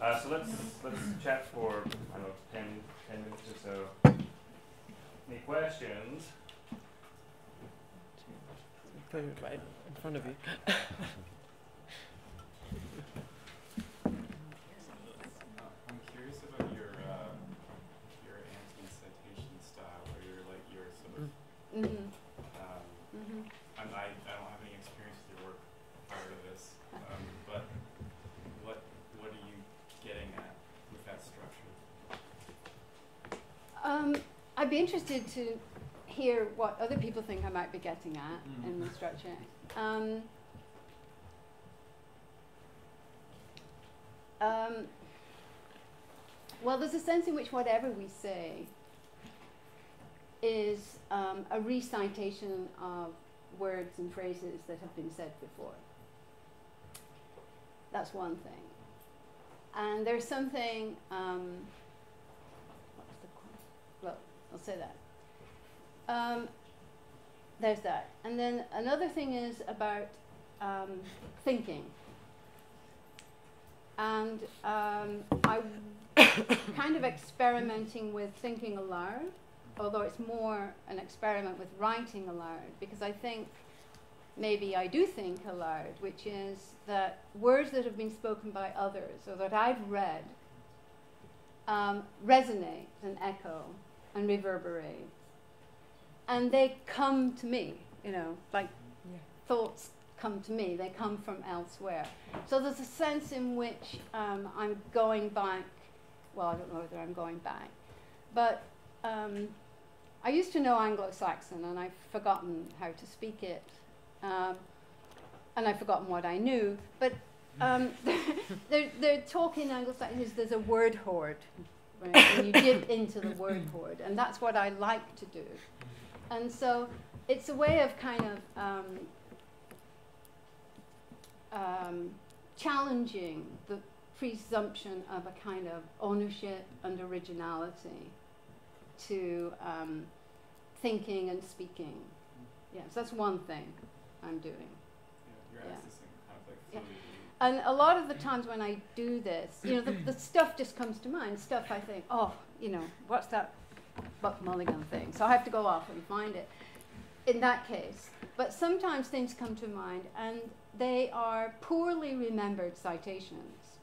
Uh, so let's let's chat for I don't know 10, 10 minutes or so. Any questions? Put it right in front of you. I'm curious about your uh, your anti-citation style, or your like your sort of. Mm-hmm. Um, Mm-hmm. I'm, I I don't have any experience with your work prior to this, um, but what what are you getting at with that structure? Um, I'd be interested to hear what other people think I might be getting at Mm. in the structure. Um, um, well, there's a sense in which whatever we say is um, a recitation of words and phrases that have been said before. That's one thing. And there's something. Um, what's the question? Well, I'll say that. Um, there's that. And then another thing is about um, thinking. And um, I'm kind of experimenting with thinking aloud, although it's more an experiment with writing aloud, because I think maybe I do think aloud, which is that words that have been spoken by others or that I've read um, resonate and echo and reverberate. And they come to me, you know, like Yeah. thoughts come to me, they come from elsewhere. So there's a sense in which um, I'm going back, well, I don't know whether I'm going back, but um, I used to know Anglo Saxon and I've forgotten how to speak it. Um, and I've forgotten what I knew, but um, they're, they're talking Anglo Saxon is there's a word hoard, right? and you dip into the word hoard, and that's what I like to do. And so it's a way of kind of um, um, challenging the presumption of a kind of ownership and originality to um, thinking and speaking. Yes, that's one thing I'm doing. Yeah, you're Yeah. accessing kind of like Yeah. fluidity. And a lot of the times when I do this, you know, the, the stuff just comes to mind. Stuff I think, oh, you know, what's that Buck Mulligan thing? So I have to go off and find it. In that case, but sometimes things come to mind, and they are poorly remembered citations.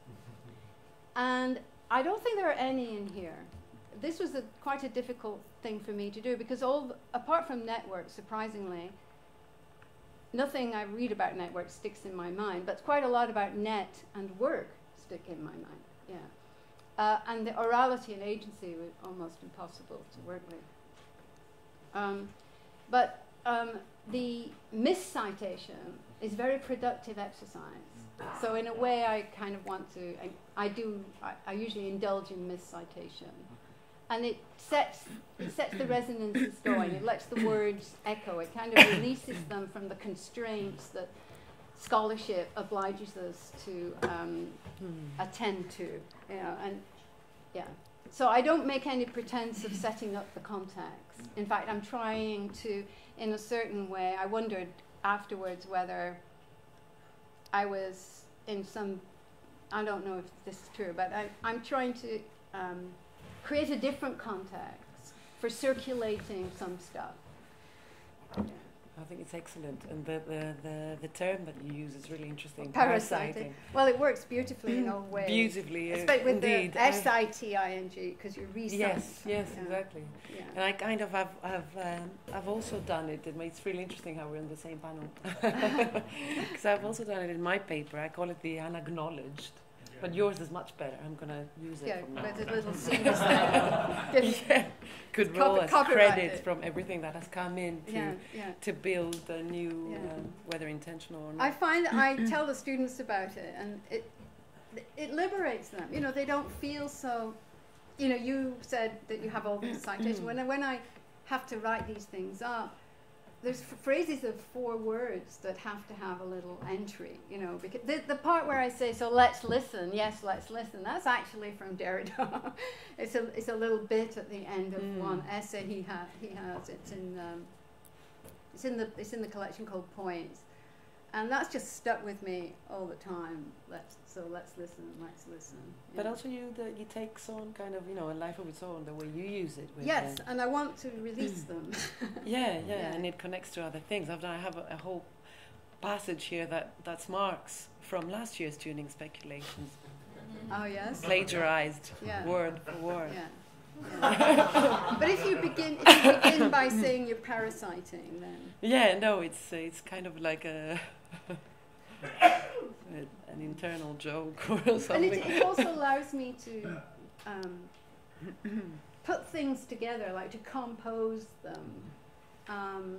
And I don't think there are any in here. This was a, quite a difficult thing for me to do because all, apart from networks, surprisingly, nothing I read about networks sticks in my mind, but quite a lot about net and work stick in my mind. Yeah, uh, and the orality and agency were almost impossible to work with. Um, but um, the miscitation is very productive exercise. So in a way, I kind of want to. I, I do. I, I usually indulge in miscitation, and it sets it sets the resonances going. It lets the words echo. It kind of releases them from the constraints that scholarship obliges us to um, Hmm. attend to. You know, and yeah. So I don't make any pretense of setting up the context. In fact, I'm trying to, in a certain way. I wondered afterwards whether I was in some. I don't know if this is true, but I, I'm trying to um, create a different context for circulating some stuff. I think it's excellent, and the, the, the, the term that you use is really interesting. Parasiting. Well, it works beautifully in all ways. Beautifully, uh, with indeed. the S I T I N G because you recite. Yes, yes, Yeah. exactly. Yeah. And I kind of have, have um, I've also done it. and It's really interesting how we're on the same panel. Because I've also done it in my paper. I call it the unacknowledged. But yours is much better. I'm going to use it Yeah, from now on. a little seamless yeah. Could Copy- roll as copyright credits it. from everything that has come in to, yeah, yeah. to build a new, Yeah. um, whether intentional or not. I find that I tell the students about it, and it it liberates them. You know, they don't feel so. You know, you said that you have all these citations. when I, when I have to write these things up, there's phrases of four words that have to have a little entry. You know, because the, the part where I say, "So let's listen," yes, let's listen. That's actually from Derrida. it's a it's a little bit at the end of Mm. one essay he ha- he has. It's in um, it's in the it's in the collection called Points. And that's just stuck with me all the time. Let's so let's listen, let's listen. But also you the, you take on kind of you know a life of its own the way you use it. With yes, the- and I want to release them. yeah, yeah, Yeah. and it connects to other things. I've done, I have a, a whole passage here that that's marks from last year's tuning speculations, oh yes, plagiarized yeah, word for word. yeah. yeah. but if you begin, if you begin by saying you're parasiting, then Yeah, no, it's uh, it's kind of like a- an internal joke or and something. it, it also allows me to um, put things together, like to compose them um,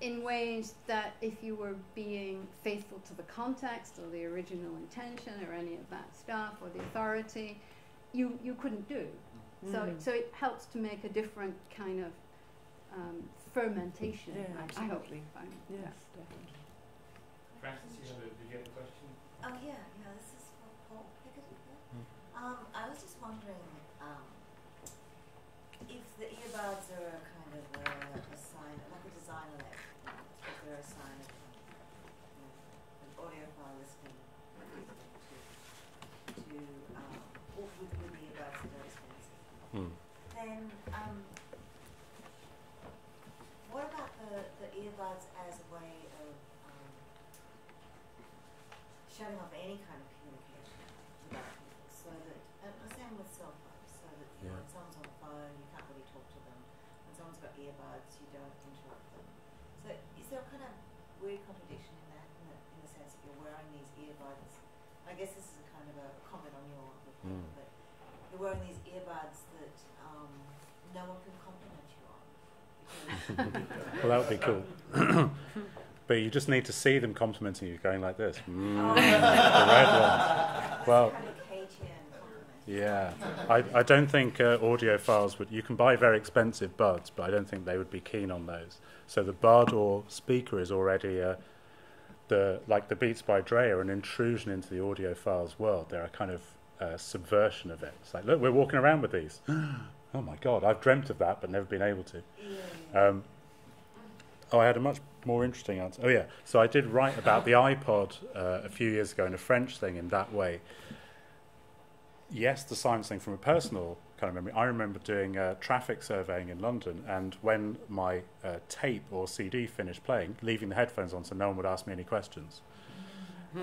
in ways that, if you were being faithful to the context or the original intention or any of that stuff or the authority, you you couldn't do. So Mm. so it helps to make a different kind of um, fermentation. Yeah, I, I hope. absolutely. Fine. yes, definitely. Francis, you have a, did you have a question? Oh, yeah, yeah, this is for Paul Pickett. Yeah. Um, I was just wondering, um, if the earbuds are a kind of a, a sign, like a design elect, if they're a sign of, um, you know, an audiophile listening to, to, um, or with, with the earbuds that are expensive, Hmm. then, um, what about the, the earbuds as a way of, um, shutting off any kind of communication with other people, so that, and the same with cell phones, so that, you know, Yeah. when someone's on the phone, you can't really talk to them, when someone's got earbuds, you don't interrupt them. So is there a kind of weird contradiction in that, in the, in the sense that you're wearing these earbuds? I guess this is a kind of a comment on your report, Mm. but you're wearing these earbuds that, um, no one can compliment you on, Well, that would be cool. but you just need to see them complimenting you, going like this. Mm, Oh. the red ones. Well, kind of KTN compliment. yeah. I, I don't think uh, audiophiles would. You can buy very expensive buds, but I don't think they would be keen on those. So the bud or speaker is already a, the like the Beats by Dre are an intrusion into the audiophiles world. They're a kind of uh, subversion of it. It's like, look, we're walking around with these. oh my God, I've dreamt of that, but never been able to. Yeah, yeah. Um, oh, I had a much more interesting answer. Oh, yeah. So I did write about the iPod uh, a few years ago in a French thing in that way. Yes, the science thing from a personal kind of memory. I remember doing uh, traffic surveying in London, and when my uh, tape or CD finished playing, leaving the headphones on so no one would ask me any questions.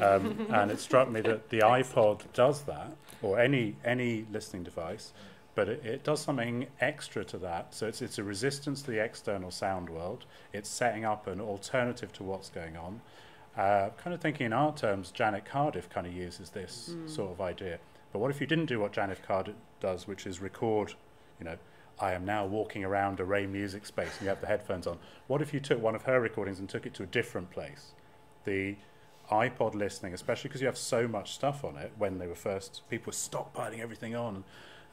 Um, and it struck me that the iPod does that, or any any listening device, but it, it does something extra to that. So it's it's a resistance to the external sound world. It's setting up an alternative to what's going on. Uh, kind of thinking in art terms, Janet Cardiff kind of uses this sort of idea. But what if you didn't do what Janet Cardiff does, which is record, you know, I am now walking around a Ray music space and you have the headphones on. What if you took one of her recordings and took it to a different place? The iPod listening, especially because you have so much stuff on it when they were first, people were stockpiling everything on.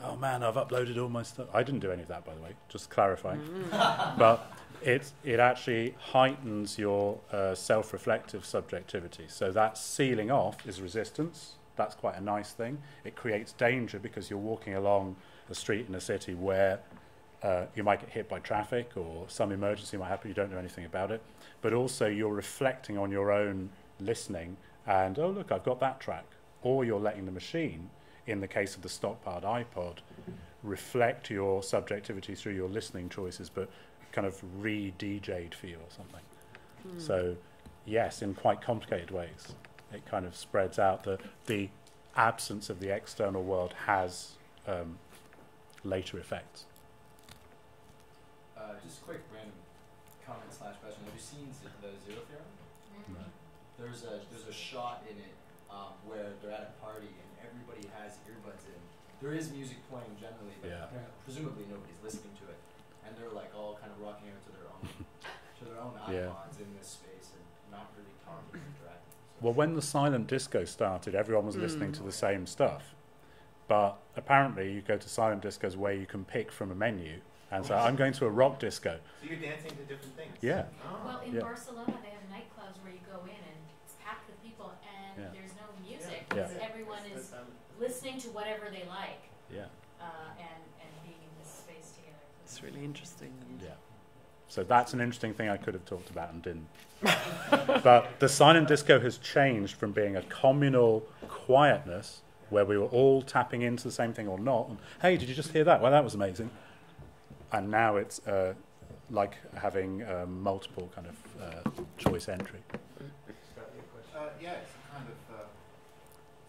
Oh man, I've uploaded all my stuff. I didn't do any of that, by the way, just clarifying. but it, it actually heightens your uh, self reflective subjectivity. So that sealing off is resistance. That's quite a nice thing. It creates danger because you're walking along a street in a city where uh, you might get hit by traffic or some emergency might happen, you don't know anything about it. But also, you're reflecting on your own listening and, oh, look, I've got that track. Or you're letting the machine, in the case of the stockpiled iPod, reflect your subjectivity through your listening choices, but kind of re DJ'd for you or something. So, yes, in quite complicated ways, it kind of spreads out that the absence of the external world has um, later effects. Uh, just a quick random comment slash question. Have you seen the Zero Theorem? There's a there's a shot in it um, where they're at a party and everybody has earbuds in. There is music playing generally, but Yeah. presumably nobody's listening to it, and they're like all kind of rocking out to their own to their own Yeah. iPods in this space and not really talking or interacting. So Well, when the silent disco started, everyone was listening to the same stuff. But apparently, you go to silent discos where you can pick from a menu. And so I'm going to a rock disco. So you're dancing to different things. Yeah. Oh. Well, in Yeah. Barcelona, they have nightclubs where you go in music Yeah. because everyone is listening to whatever they like Yeah. uh, and and being in this space together. It's really interesting. and- Yeah. So that's an interesting thing I could have talked about and didn't. but the silent disco has changed from being a communal quietness where we were all tapping into the same thing or not. And, hey, did you just hear that? Well, that was amazing. And now it's uh, like having um, multiple kind of uh, choice entry. Scott. Uh, yeah, it's a kind of uh,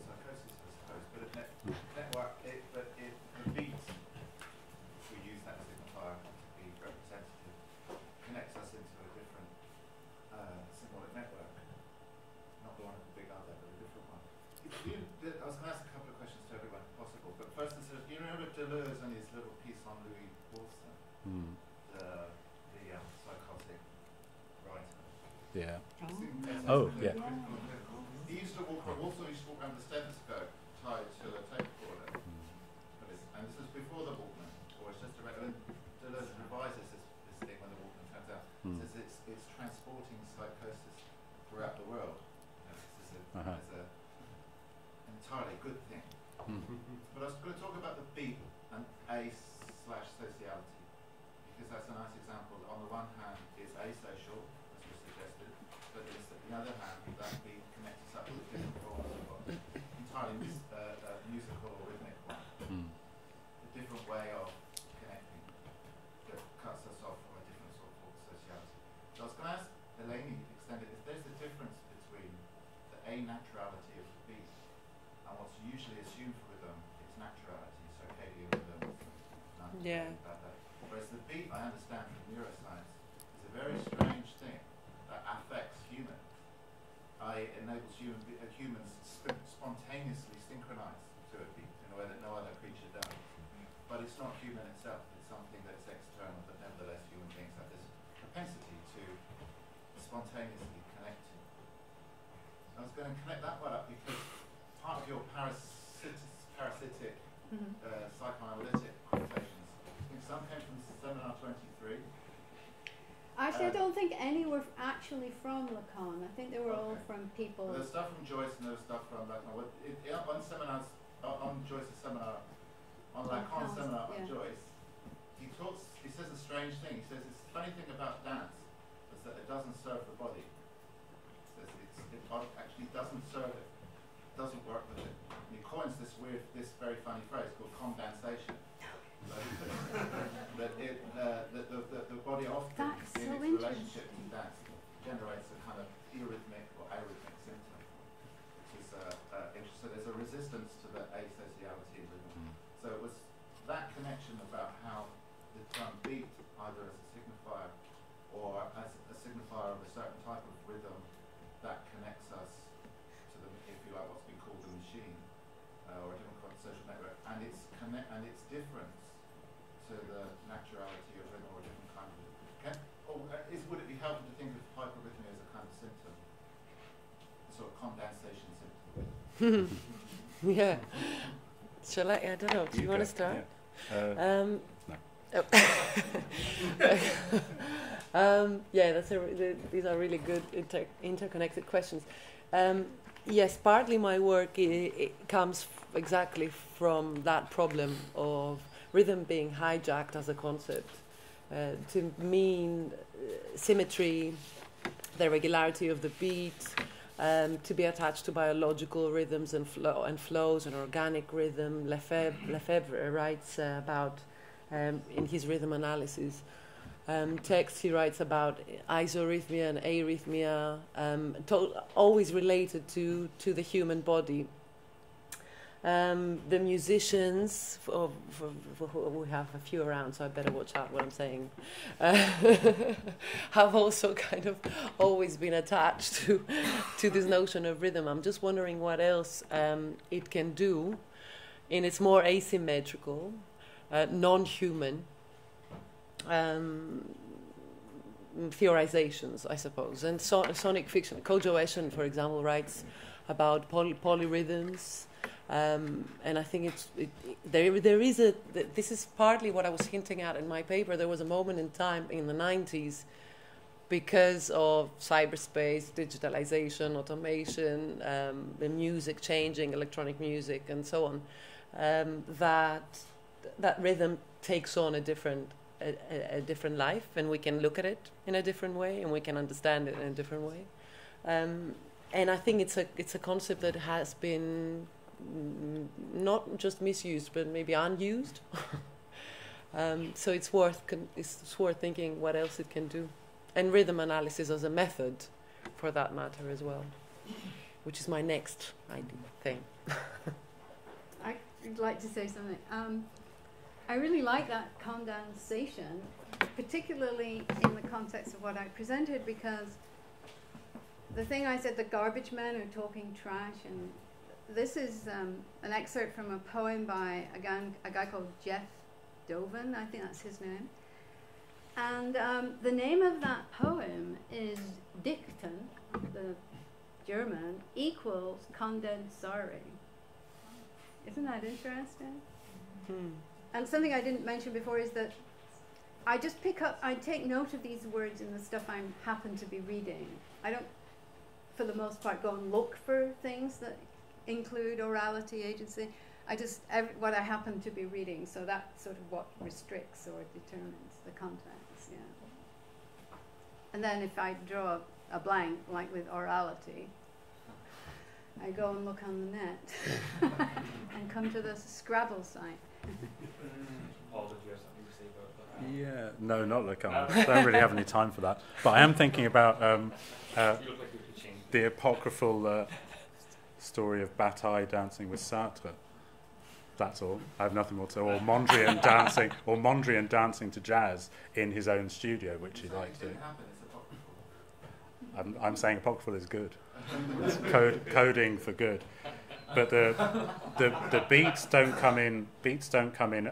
psychosis, I suppose, but a net, network. It, but it, the beat, if we use that signifier to be representative, connects us into a different uh, symbolic network. Not the one at the big other, but a different one. If you, the- I was going to ask a couple of questions to everyone, if possible. But first, is, uh, do you remember Deleuze and his little piece on Louis Wolfson, Mm. the the um, psychotic writer? Yeah. Essays Oh, on yeah. critical and political. He used to walk around, also used to walk around with a stethoscope tied to a tape recorder. Mm. But it's, and this is before the Walkman, or it's just around, and Deleuze revises this, this thing when the Walkman comes out. Mm. Says it's, it's transporting psychosis throughout the world. You know, this is a, Uh-huh. as a entirely good thing. Mm. But I was going to talk about the beat and a slash sociality, because that's a nice example. On the one hand, it's asocial, as was suggested, but it's, on the other hand, that beat connects us up with different forms of entirely mus- uh, uh, musical or rhythmic one, Mm. a different way of connecting that cuts us off from a different sort of sociality. So I was going to ask Eleni, extended, if there's a difference between the a-naturality of the beat and what's usually assumed for rhythm, its naturality, circadian rhythm, nothing Yeah. about that. Whereas the beat, I understand from neuroscience, is a very strange thing that affects humans. I enables human humans sp- spontaneously synchronize to a beat in a way that no other creature does. But it's not human itself. It's something that's external, but nevertheless human beings have this propensity to spontaneously connect to. I was going to connect that one up because part of your parasitic, parasitic Mhm. uh, psychoanalytic quotations, I think some came from seminar 23. Actually, I Uh, don't think any were f- actually from Lacan. I think they were all from people. Well, there's stuff from Joyce and there's stuff from Lacan. It, it, on seminars, on, Joyce's seminar, on Lacan's Lacan's, seminar on. Joyce, he talks, he says a strange thing. He says, it's the funny thing about dance is that it doesn't serve the body. It's, it actually doesn't serve it, it. doesn't work with it. And he coins this weird, this very funny phrase called condensation. that it, uh, that the, the, the body often That's in so its relationship to dance generates a kind of eurythmic or arrhythmic symptom, which is uh, uh, interesting. So there's a resistance to the asociality rhythm. Mm. So it was that connection about how the term beat, either as a signifier or as a signifier of a certain type of rhythm, that connects us to the, if you like, what's been called the machine, uh, or a different kind of social network, and its connect and its difference to the naturality of rhythm or a different kind of rhythm. Can, or uh, is, would it be helpful to think of hyperrhythmia as a kind of symptom, a sort of condensation symptom? yeah. Shall I? I don't know. Do you, want go, to start? yeah. Uh, Um, No. oh. um, yeah, that's a, the, these are really good inter- interconnected questions. Um, yes, partly my work comes f- exactly from that problem of rhythm being hijacked as a concept uh, to mean uh, symmetry, the regularity of the beat, um, to be attached to biological rhythms and, flow, and flows and organic rhythm. Lefebvre, Lefebvre writes uh, about um, in his rhythm analysis um, text he writes about isorhythmia and arrhythmia, um, always related to, to the human body. Um, the musicians, for, for, for who we have a few around, so I better watch out what I'm saying, uh, have also kind of always been attached to, to this notion of rhythm. I'm just wondering what else um, it can do in its more asymmetrical, uh, non human um, theorizations, I suppose. And so- sonic fiction, Kodwo for example, writes about poly- polyrhythms. Um, and I think it's it, there. There is a. This is partly what I was hinting at in my paper. There was a moment in time in the '90s, because of cyberspace, digitalization, automation, um, the music changing, electronic music, and so on, um, that that rhythm takes on a different a, a different life, and we can look at it in a different way, and we can understand it in a different way. Um, and I think it's a it's a concept that has been not just misused, but maybe unused. um, so it's worth it's worth thinking what else it can do, and rhythm analysis as a method, for that matter as well, which is my next thing. I'd like to say something. Um, I really like that condensation, particularly in the context of what I presented, because the thing I said, the garbage men are talking trash, and this is um, an excerpt from a poem by a guy, a guy called Jeff Doven, I think that's his name. And um, the name of that poem is Dichten, the German, equals condensare. Isn't that interesting? Hmm. And something I didn't mention before is that I just pick up, I take note of these words in the stuff I happen to be reading. I don't, for the most part, go and look for things that include orality, agency. I just, every, what I happen to be reading, so that's sort of what restricts or determines the context, yeah. And then if I draw a blank, like with orality, I go and look on the net and come to the Scrabble site. Paul, did you have something to say about that? Yeah, no, not like I don't really have any time for that. But I am thinking about um, uh, the apocryphal uh, story of Bataille dancing with Sartre. That's all. I have nothing more to. Or Mondrian dancing, or Mondrian dancing to jazz in his own studio, which he So it likes didn't doing. happen, it's apocryphal. I'm, I'm saying apocryphal is good. It's code, coding for good. But the, the the beats don't come in. Beats don't come in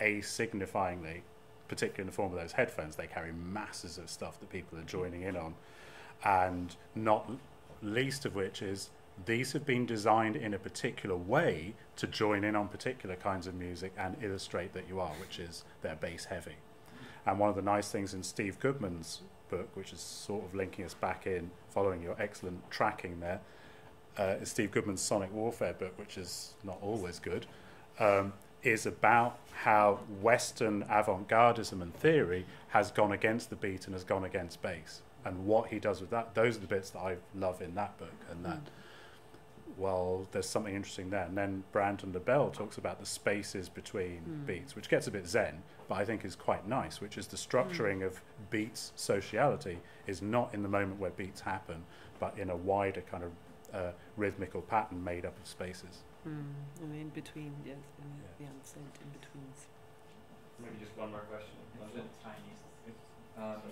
asignifyingly, particularly in the form of those headphones. They carry masses of stuff that people are joining in on, and not least of which is these have been designed in a particular way to join in on particular kinds of music and illustrate that you are, which is they're bass heavy. And one of the nice things in Steve Goodman's book, which is sort of linking us back in, following your excellent tracking there, uh, is Steve Goodman's Sonic Warfare book, which is not always good, um, is about how Western avant gardism and theory has gone against the beat and has gone against bass. And what he does with that, those are the bits that I love in that book. And that, well, there's something interesting there. And then Brandon LaBelle talks about the spaces between Mm. beats, which gets a bit zen, but I think is quite nice, which is the structuring of beats sociality is not in the moment where beats happen, but in a wider kind of uh, rhythmical pattern made up of spaces. Hmm. And in between, yes, and Yeah. the unsaid in betweens. Maybe just one more question. It's the tiniest. Um,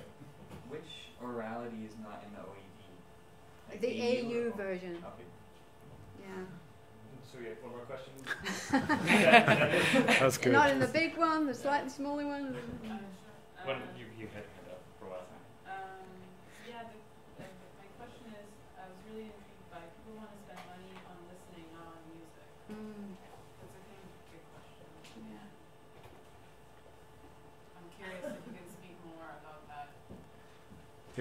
which orality is not in the OED? Like The AU or- version, Okay. yeah. So we have one more question. That's good. Not in the big one, the slightly smaller one. One you you had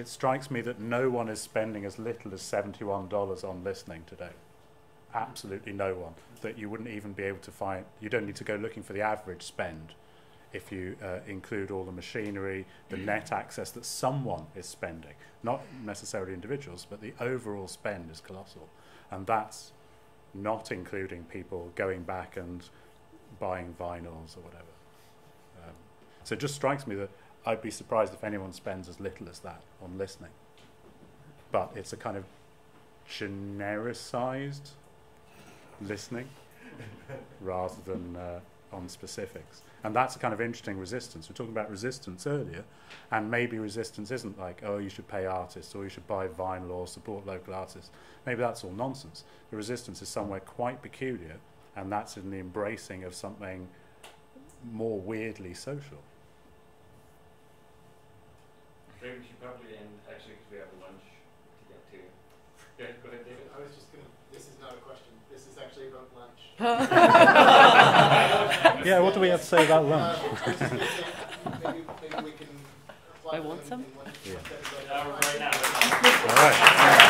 It strikes me that no one is spending as little as $71 on listening today. Absolutely no one. That you wouldn't even be able to find, you don't need to go looking for the average spend if you uh, include all the machinery, the net access that someone is spending. Not necessarily individuals, but the overall spend is colossal. And that's not including people going back and buying vinyls or whatever. Um, so it just strikes me that I'd be surprised if anyone spends as little as that on listening. But it's a kind of genericized listening rather than uh, on specifics. And that's a kind of interesting resistance. We are talking about resistance earlier, and maybe resistance isn't like, oh, you should pay artists or you should buy vinyl or support local artists. Maybe that's all nonsense. The resistance is somewhere quite peculiar, and that's in the embracing of something more weirdly social. Maybe we should probably end actually because we have lunch to get to. Yeah, go ahead, David. I was just gonna, this is not a question, this is actually about lunch. Yeah, what do we have to say about lunch? Uh, I was just say, maybe, maybe we can. I want some. Yeah. Right now. All right.